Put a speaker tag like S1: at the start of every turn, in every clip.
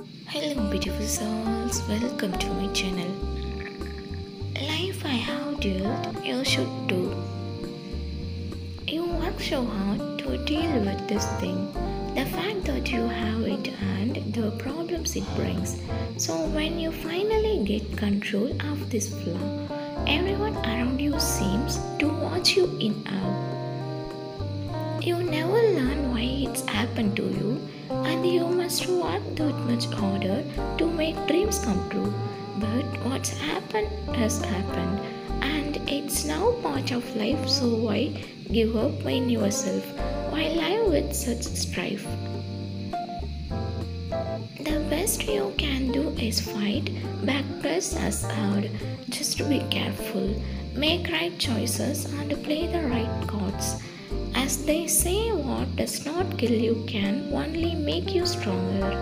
S1: Hello, beautiful souls. Welcome to my channel. Life I have dealt, you should do. You work so hard to deal with this thing. The fact that you have it and the problems it brings. So, when you finally get control of this flaw, everyone around you seems to watch you in awe. You never learn why it's happened to you, and you must work that much harder to make dreams come true. But what's happened has happened, and it's now part of life, so why give up in yourself while live with such strife? The best you can do is fight, back press as hard. Just be careful, make right choices, and play the right cards. They say, what does not kill you can only make you stronger.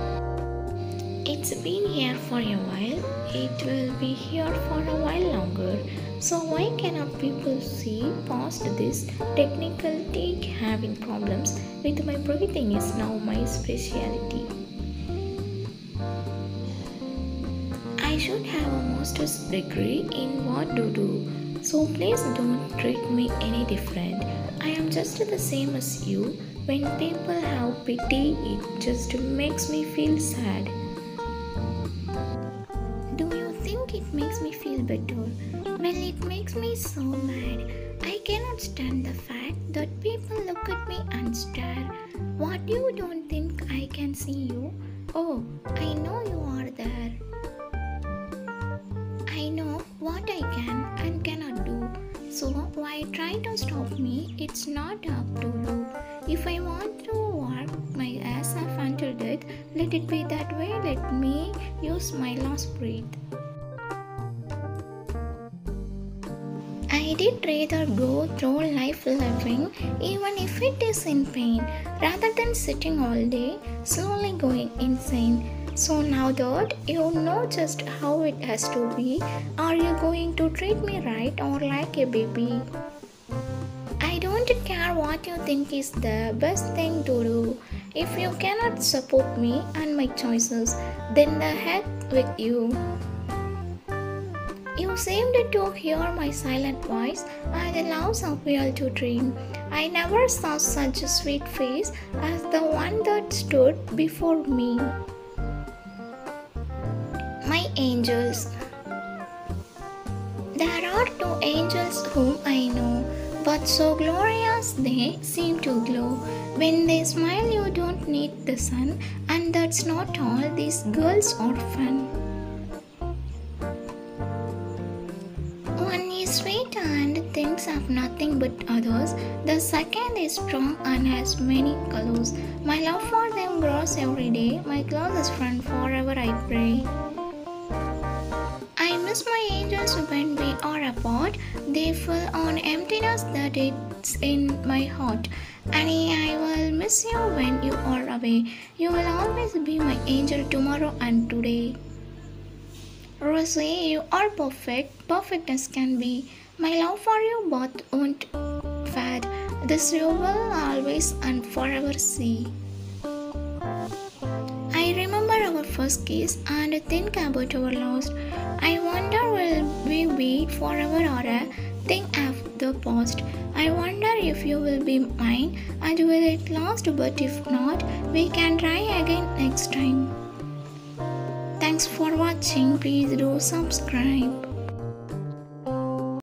S1: It's been here for a while, it will be here for a while longer. So, why cannot people see past this technicality? Having problems with my breathing is now my specialty. I should have a master's degree in what to do, so please don't treat me any different. I am just the same as you. When people have pity, it just makes me feel sad. Do you think it makes me feel better? Well, it makes me so mad. I cannot stand the fact that people look at me and stare. What you don't think I can see you? Oh, I know you are there. I know what I can. So why try to stop me? It's not up to you. If I want to work my ass off until death, let it be that way. Let me use my last breath. I did rather go through life loving, even if it is in pain, rather than sitting all day, slowly going insane. So now that you know just how it has to be, are you going to treat me right or like a baby? I don't care what you think is the best thing to do. If you cannot support me and my choices, then the heck with you. You seemed to hear my silent voice and the love's to dream. I never saw such a sweet face as the one that stood before me my angels. There are two angels whom I know, but so glorious they seem to glow. When they smile, you don't need the sun, and that's not all, these girls are fun. One is sweet and thinks of nothing but others. The second is strong and has many colors. My love for them grows every day. My closest friend forever I pray. Miss my angels when we are apart. They fill on emptiness that is in my heart. Annie, I will miss you when you are away. You will always be my angel tomorrow and today. Rosie, you are perfect, perfect as can be. My love for you both won't fade. This you will always and forever see. I remember our first kiss and think about our lost. I wonder will we be forever or a thing of the past. I wonder if you will be mine and will it last but if not, we can try again next time. Thanks for watching. Please do subscribe.